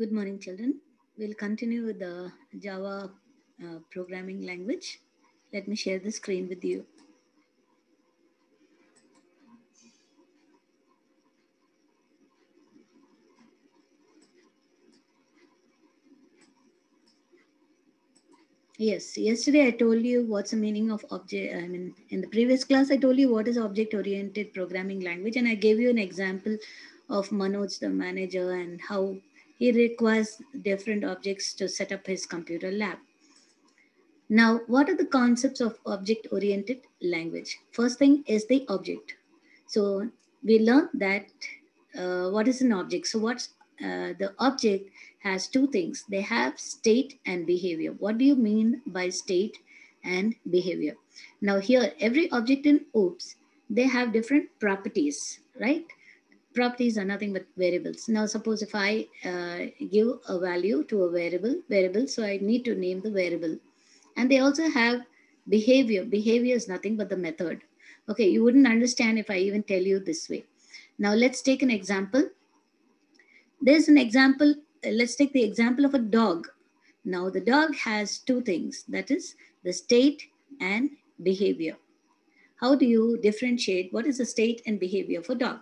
Good morning, children. We'll continue with the Java uh, programming language. Let me share the screen with you. Yes, yesterday I told you what's the meaning of object. I mean, in the previous class, I told you what is object oriented programming language, and I gave you an example of Manoj, the manager, and how he requires different objects to set up his computer lab. Now, what are the concepts of object oriented language? First thing is the object. So, we learned that uh, what is an object. So, what's uh, the object has two things they have state and behavior. What do you mean by state and behavior? Now, here, every object in OOPS they have different properties, right? Properties are nothing but variables. Now, suppose if I uh, give a value to a variable, variable, so I need to name the variable. And they also have behavior. Behavior is nothing but the method. Okay, you wouldn't understand if I even tell you this way. Now, let's take an example. There's an example. Let's take the example of a dog. Now, the dog has two things that is, the state and behavior. How do you differentiate what is the state and behavior for dog?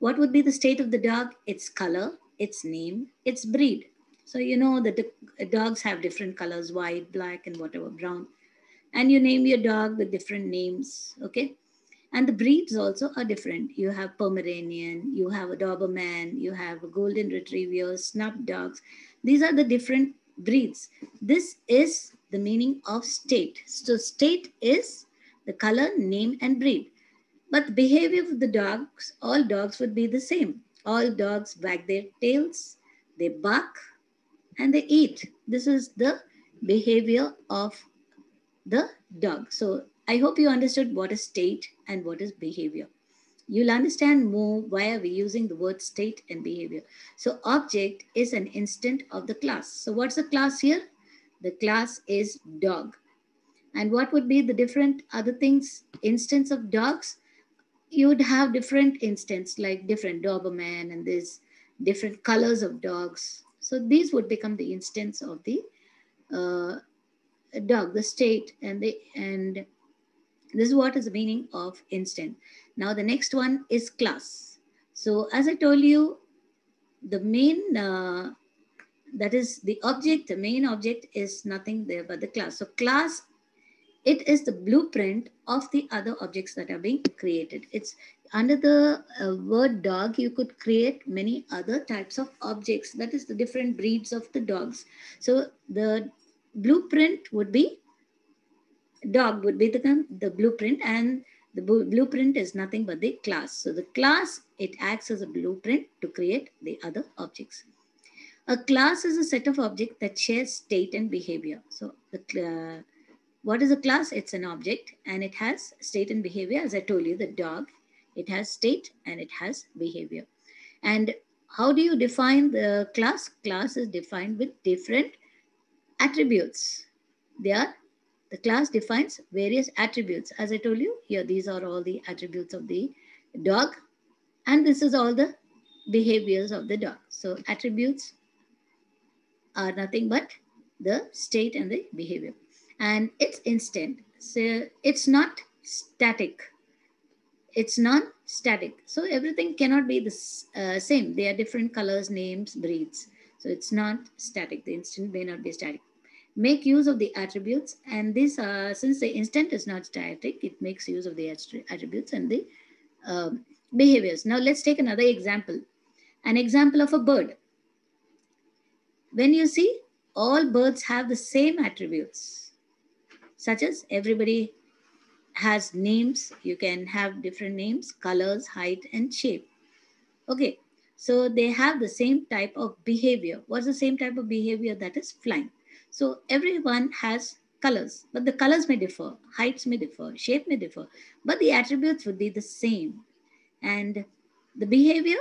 What would be the state of the dog? Its color, its name, its breed. So you know that the dogs have different colors, white, black, and whatever, brown. And you name your dog with different names, okay? And the breeds also are different. You have Pomeranian, you have a Doberman, you have a Golden Retriever, Snuff dogs. These are the different breeds. This is the meaning of state. So state is the color, name, and breed. But the behavior of the dogs, all dogs would be the same. All dogs wag their tails, they bark, and they eat. This is the behavior of the dog. So I hope you understood what is state and what is behavior. You'll understand more why are we using the word state and behavior. So object is an instant of the class. So what's the class here? The class is dog. And what would be the different other things? Instance of dogs you would have different instance like different Doberman and there's different colors of dogs. So these would become the instance of the uh, dog, the state, and the and this is what is the meaning of instant. Now the next one is class. So as I told you, the main uh, that is the object, the main object is nothing there but the class. So class it is the blueprint of the other objects that are being created. It's under the uh, word dog, you could create many other types of objects. That is the different breeds of the dogs. So the blueprint would be, dog would be the, the blueprint and the blueprint is nothing but the class. So the class, it acts as a blueprint to create the other objects. A class is a set of objects that share state and behavior. So the uh, what is a class? It's an object and it has state and behavior. As I told you, the dog, it has state and it has behavior. And how do you define the class? Class is defined with different attributes. They are, the class defines various attributes. As I told you, here these are all the attributes of the dog. And this is all the behaviors of the dog. So attributes are nothing but the state and the behavior and it's instant. So it's not static. It's non-static. So everything cannot be the uh, same. They are different colors, names, breeds. So it's not static. The instant may not be static. Make use of the attributes. And this, uh, since the instant is not static, it makes use of the attributes and the um, behaviors. Now let's take another example. An example of a bird. When you see all birds have the same attributes such as everybody has names. You can have different names, colors, height, and shape. Okay, so they have the same type of behavior. What's the same type of behavior? That is flying. So everyone has colors, but the colors may differ, heights may differ, shape may differ, but the attributes would be the same. And the behavior,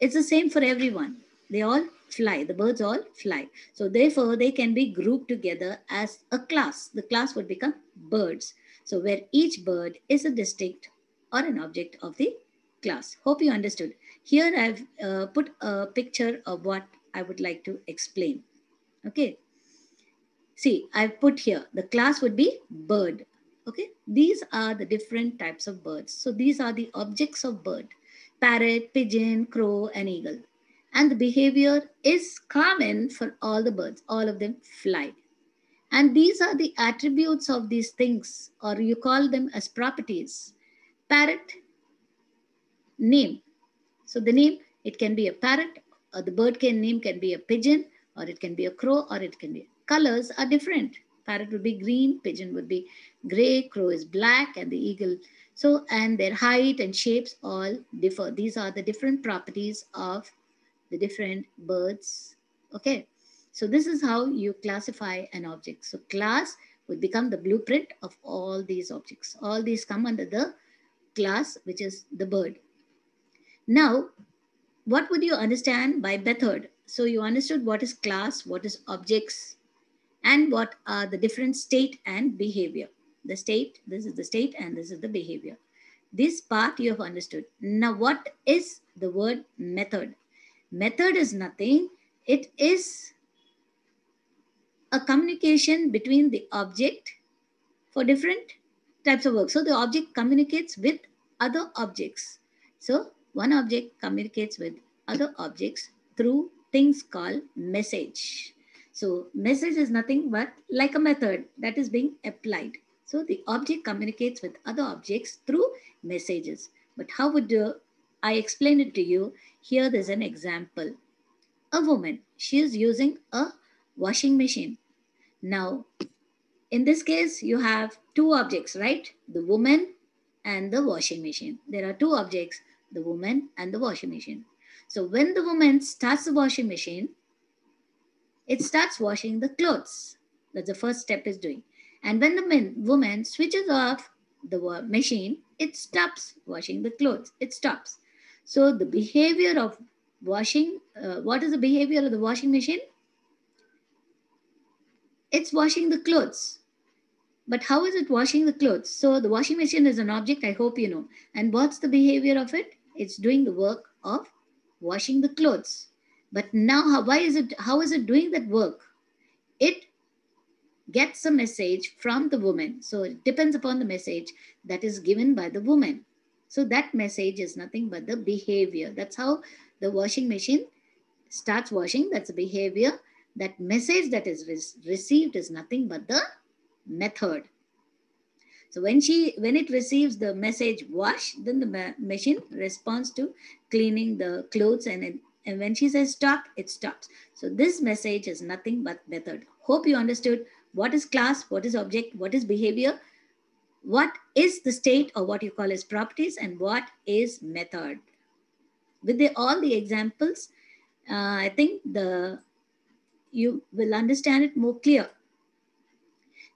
it's the same for everyone. They all fly. The birds all fly. So therefore, they can be grouped together as a class. The class would become birds. So where each bird is a distinct or an object of the class. Hope you understood. Here I've uh, put a picture of what I would like to explain. Okay. See, I've put here the class would be bird. Okay. These are the different types of birds. So these are the objects of bird parrot, pigeon, crow, and eagle. And the behavior is common for all the birds. All of them fly. And these are the attributes of these things, or you call them as properties. Parrot, name. So the name, it can be a parrot, or the bird can name can be a pigeon, or it can be a crow, or it can be. Colors are different. Parrot would be green, pigeon would be gray, crow is black, and the eagle. So, and their height and shapes all differ. These are the different properties of the different birds. Okay. So this is how you classify an object. So class would become the blueprint of all these objects. All these come under the class, which is the bird. Now, what would you understand by method? So you understood what is class, what is objects, and what are the different state and behavior. The state, this is the state and this is the behavior. This part you have understood. Now, what is the word method? Method is nothing. It is a communication between the object for different types of work. So the object communicates with other objects. So one object communicates with other objects through things called message. So message is nothing but like a method that is being applied. So the object communicates with other objects through messages. But how would uh, I explain it to you? Here there's an example. A woman, she is using a washing machine. Now, in this case, you have two objects, right? The woman and the washing machine. There are two objects, the woman and the washing machine. So when the woman starts the washing machine, it starts washing the clothes. That's the first step is doing. And when the man, woman switches off the machine, it stops washing the clothes. It stops. So the behavior of washing, uh, what is the behavior of the washing machine? It's washing the clothes. But how is it washing the clothes? So the washing machine is an object, I hope you know. And what's the behavior of it? It's doing the work of washing the clothes. But now, how, why is it, how is it doing that work? It gets a message from the woman. So it depends upon the message that is given by the woman. So that message is nothing but the behavior. That's how the washing machine starts washing. That's behavior. That message that is received is nothing but the method. So when she when it receives the message wash, then the ma machine responds to cleaning the clothes and it, and when she says stop, it stops. So this message is nothing but method. Hope you understood what is class, what is object, what is behavior, what is the state or what you call as properties and what is method. With the, all the examples, uh, I think the you will understand it more clear.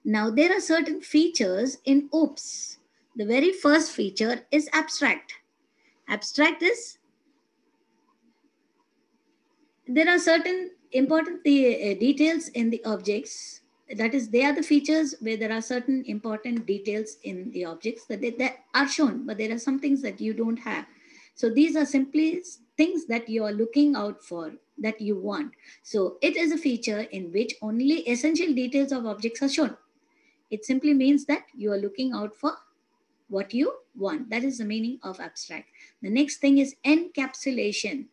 Now there are certain features in OOPS. The very first feature is abstract. Abstract is there are certain important the, uh, details in the objects that is they are the features where there are certain important details in the objects that, they, that are shown but there are some things that you don't have. So these are simply things that you are looking out for that you want. So it is a feature in which only essential details of objects are shown. It simply means that you are looking out for what you want. That is the meaning of abstract. The next thing is encapsulation.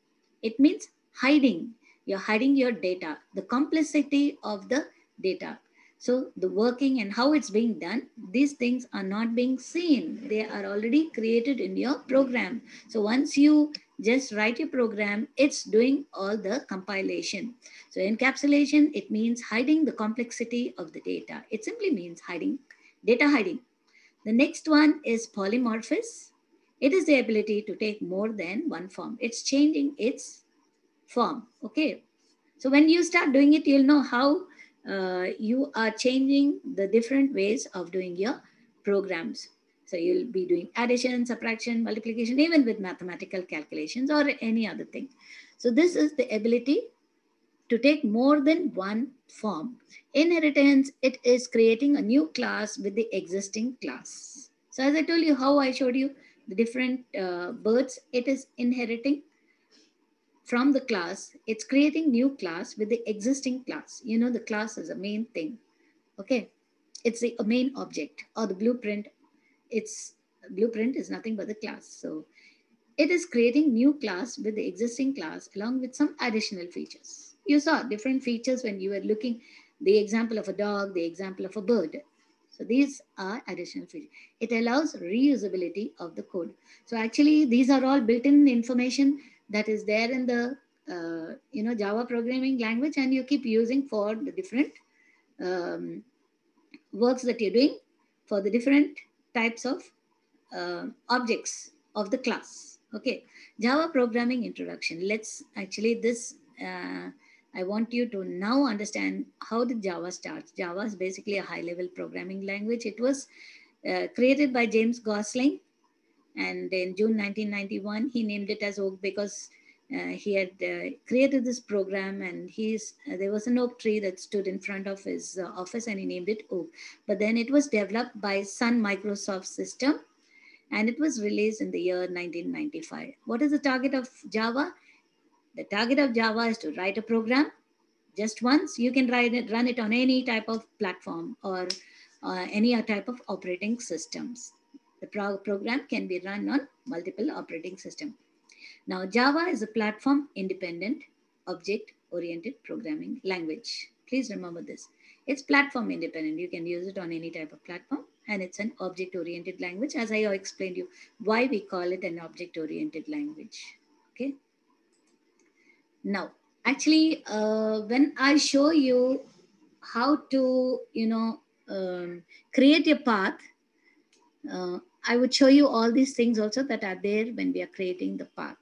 It means hiding. You're hiding your data. The complexity of the data. So the working and how it's being done, these things are not being seen. They are already created in your program. So once you just write your program, it's doing all the compilation. So encapsulation, it means hiding the complexity of the data. It simply means hiding, data hiding. The next one is polymorphism. It is the ability to take more than one form. It's changing its form, okay? So when you start doing it, you'll know how uh, you are changing the different ways of doing your programs. So you'll be doing addition, subtraction, multiplication, even with mathematical calculations or any other thing. So this is the ability to take more than one form. Inheritance, it is creating a new class with the existing class. So as I told you how I showed you the different uh, birds, it is inheriting from the class, it's creating new class with the existing class. You know, the class is a main thing. Okay. It's the main object or the blueprint. It's blueprint is nothing but the class. So it is creating new class with the existing class along with some additional features. You saw different features when you were looking the example of a dog, the example of a bird. So these are additional features. It allows reusability of the code. So actually these are all built-in information that is there in the uh, you know Java programming language and you keep using for the different um, works that you're doing for the different types of uh, objects of the class. Okay, Java programming introduction. Let's actually this, uh, I want you to now understand how the Java starts. Java is basically a high level programming language. It was uh, created by James Gosling and in June 1991, he named it as Oak because uh, he had uh, created this program and he's uh, there was an oak tree that stood in front of his uh, office and he named it oak. But then it was developed by sun microsoft system and it was released in the year 1995 what is the target of java? The target of java is to write a program. Just once you can write it run it on any type of platform or uh, any type of operating systems the pro program can be run on multiple operating system now, Java is a platform independent, object oriented programming language. Please remember this. It's platform independent. You can use it on any type of platform and it's an object oriented language. As I explained you, why we call it an object oriented language. Okay. Now, actually, uh, when I show you how to, you know, um, create a path, uh, I would show you all these things also that are there when we are creating the path.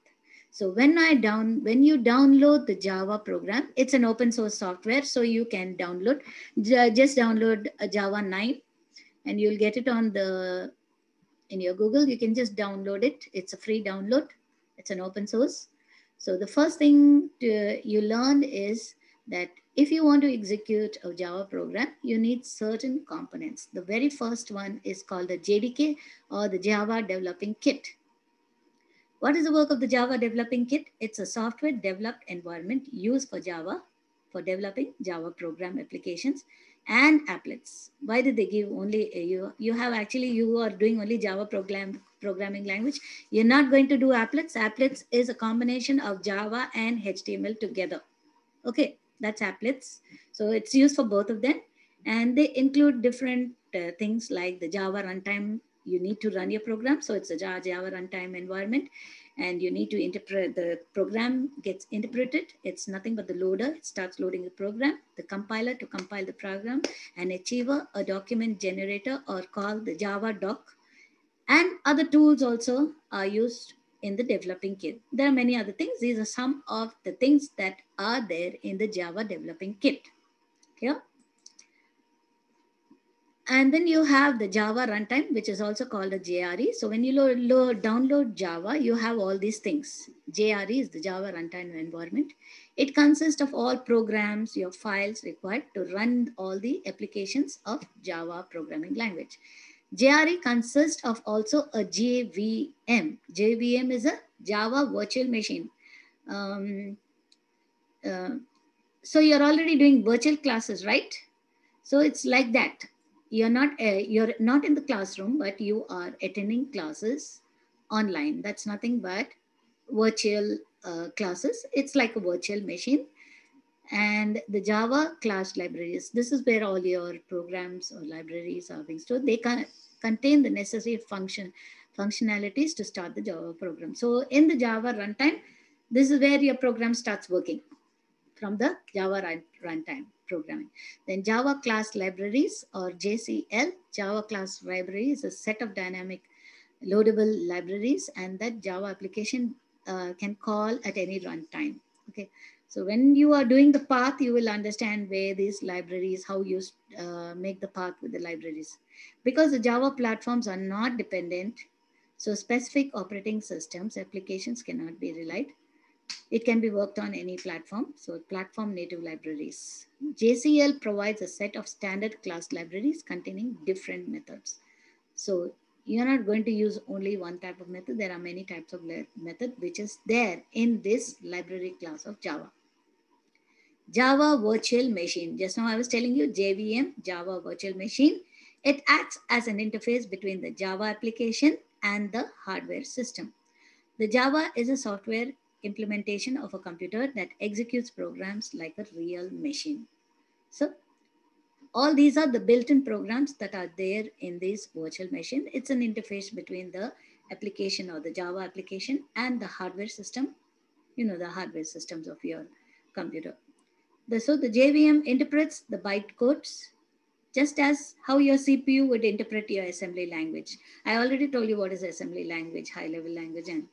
So when I down, when you download the Java program, it's an open source software. So you can download, just download a Java 9 and you'll get it on the, in your Google, you can just download it. It's a free download. It's an open source. So the first thing to, you learn is that if you want to execute a Java program, you need certain components. The very first one is called the JDK or the Java Developing Kit. What is the work of the Java Developing Kit? It's a software developed environment used for Java for developing Java program applications and applets. Why did they give only uh, you? You have actually, you are doing only Java program programming language. You're not going to do applets. Applets is a combination of Java and HTML together. Okay, that's applets. So it's used for both of them. And they include different uh, things like the Java runtime you need to run your program. So it's a Java, Java runtime environment and you need to interpret the program gets interpreted. It's nothing but the loader. It starts loading the program, the compiler to compile the program, an archiver, a document generator or called the Java doc. And other tools also are used in the developing kit. There are many other things. These are some of the things that are there in the Java developing kit. Here. And then you have the Java runtime, which is also called a JRE. So when you load, load, download Java, you have all these things. JRE is the Java runtime environment. It consists of all programs, your files required to run all the applications of Java programming language. JRE consists of also a JVM. JVM is a Java virtual machine. Um, uh, so you're already doing virtual classes, right? So it's like that you're not uh, you're not in the classroom but you are attending classes online that's nothing but virtual uh, classes it's like a virtual machine and the java class libraries this is where all your programs or libraries are being stored they can contain the necessary function functionalities to start the java program so in the java runtime this is where your program starts working from the java run, runtime programming. Then Java class libraries or JCL, Java class library is a set of dynamic loadable libraries and that Java application uh, can call at any runtime. Okay, so when you are doing the path, you will understand where these libraries, how you uh, make the path with the libraries. Because the Java platforms are not dependent, so specific operating systems applications cannot be relied it can be worked on any platform, so platform native libraries. JCL provides a set of standard class libraries containing different methods. So you're not going to use only one type of method. There are many types of method which is there in this library class of Java. Java Virtual Machine. Just now I was telling you JVM, Java Virtual Machine. It acts as an interface between the Java application and the hardware system. The Java is a software implementation of a computer that executes programs like a real machine. So all these are the built-in programs that are there in this virtual machine. It's an interface between the application or the Java application and the hardware system, you know, the hardware systems of your computer. The, so the JVM interprets the bytecodes just as how your CPU would interpret your assembly language. I already told you what is assembly language, high level language. And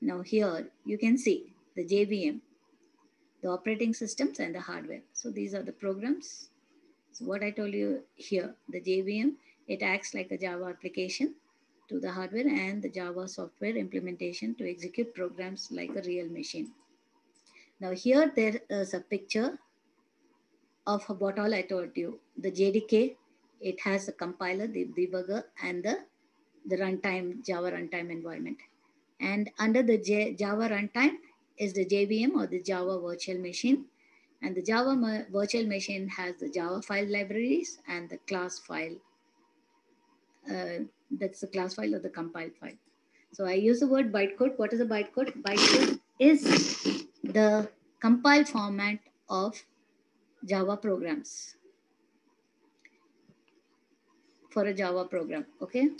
now here you can see the JVM, the operating systems and the hardware. So these are the programs. So what I told you here, the JVM, it acts like a Java application to the hardware and the Java software implementation to execute programs like a real machine. Now here there is a picture of what all I told you. The JDK, it has a compiler, the debugger, and the, the runtime, Java runtime environment. And under the J, Java runtime is the JVM or the Java virtual machine. And the Java virtual machine has the Java file libraries and the class file uh, that's the class file or the compiled file. So I use the word bytecode. What is a bytecode? Bytecode is the compiled format of Java programs for a Java program, okay?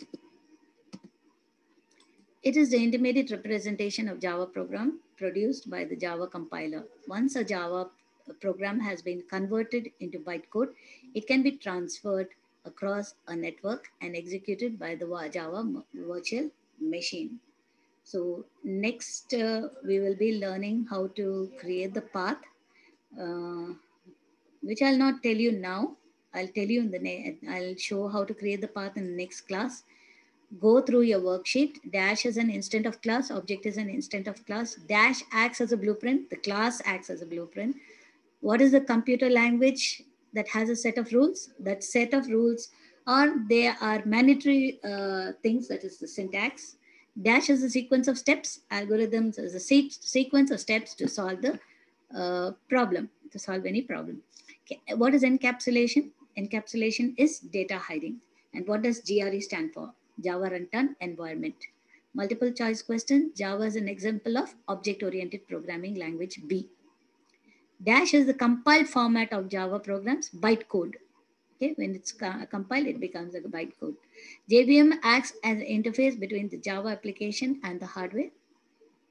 It is the intermediate representation of Java program produced by the Java compiler. Once a Java program has been converted into bytecode, it can be transferred across a network and executed by the Java virtual machine. So next uh, we will be learning how to create the path, uh, which I'll not tell you now. I'll tell you in the, I'll show how to create the path in the next class. Go through your worksheet. Dash is an instant of class. Object is an instant of class. Dash acts as a blueprint. The class acts as a blueprint. What is the computer language? That has a set of rules. That set of rules are there are mandatory uh, things that is the syntax. Dash is a sequence of steps. Algorithms is a se sequence of steps to solve the uh, problem, to solve any problem. Okay. What is encapsulation? Encapsulation is data hiding. And what does JRE stand for? Java Runtime Environment. Multiple choice question, Java is an example of object-oriented programming language B. Dash is the compiled format of Java programs, bytecode. Okay, when it's compiled, it becomes a bytecode. JVM acts as an interface between the Java application and the hardware,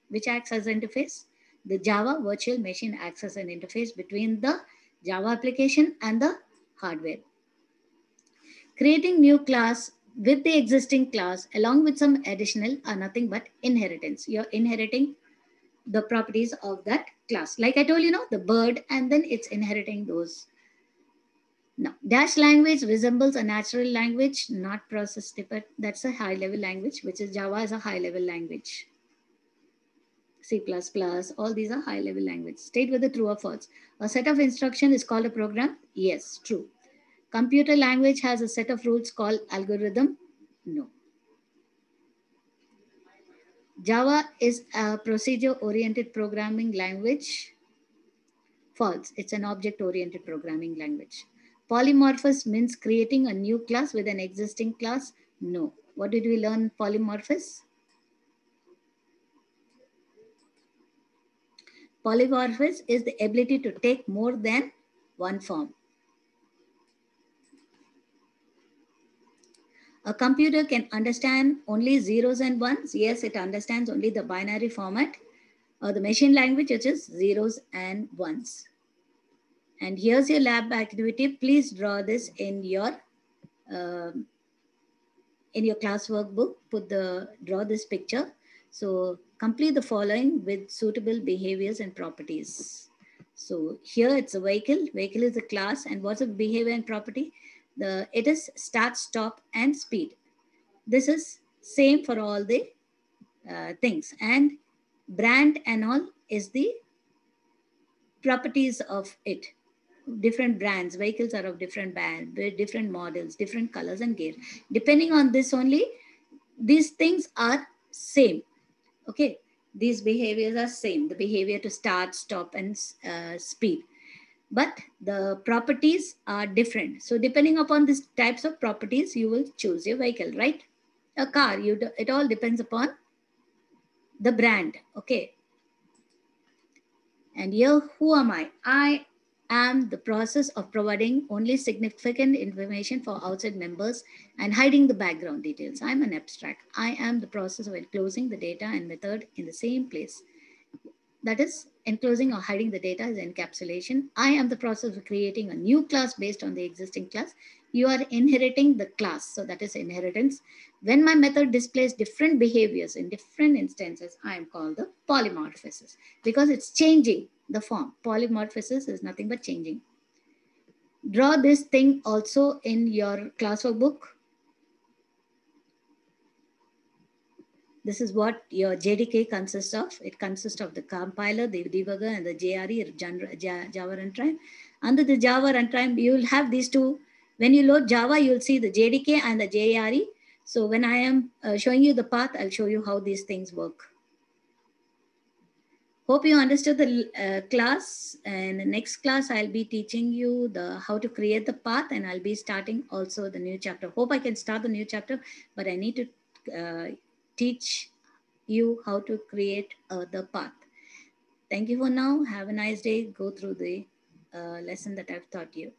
which acts as an interface. The Java virtual machine acts as an interface between the Java application and the hardware. Creating new class with the existing class along with some additional are nothing but inheritance. You're inheriting the properties of that class. Like I told you, know, the bird, and then it's inheriting those. Now, Dash language resembles a natural language, not processed, but that's a high level language, which is Java is a high level language. C++, all these are high level language. State whether true or false. A set of instruction is called a program? Yes, true. Computer language has a set of rules called algorithm? No. Java is a procedure-oriented programming language. False, it's an object-oriented programming language. Polymorphous means creating a new class with an existing class. No. What did we learn polymorphous? Polymorphous is the ability to take more than one form. A computer can understand only zeros and ones. Yes, it understands only the binary format or the machine language, which is zeros and ones. And here's your lab activity. Please draw this in your uh, in your class workbook. Put the draw this picture. So complete the following with suitable behaviors and properties. So here it's a vehicle. Vehicle is a class, and what's a behavior and property? The it is start, stop, and speed. This is same for all the uh, things. And brand and all is the properties of it. different brands. Vehicles are of different brand, different models, different colors and gear. Depending on this only, these things are same. Okay, these behaviors are same. The behavior to start, stop, and uh, speed. But the properties are different. So depending upon these types of properties, you will choose your vehicle, right? A car, you do, it all depends upon the brand. Okay. And here, who am I? I am the process of providing only significant information for outside members and hiding the background details. I'm an abstract. I am the process of enclosing the data and method in the same place. That is enclosing or hiding the data is encapsulation. I am the process of creating a new class based on the existing class. You are inheriting the class. So that is inheritance. When my method displays different behaviors in different instances, I am called the polymorphosis because it's changing the form. Polymorphosis is nothing but changing. Draw this thing also in your classwork book. This is what your JDK consists of. It consists of the compiler, the debugger, and the JRE, Java runtime. Under the Java runtime, you will have these two. When you load Java, you'll see the JDK and the JRE. So when I am uh, showing you the path, I'll show you how these things work. Hope you understood the uh, class. And the next class, I'll be teaching you the how to create the path, and I'll be starting also the new chapter. Hope I can start the new chapter, but I need to uh, teach you how to create uh, the path. Thank you for now. Have a nice day. Go through the uh, lesson that I've taught you.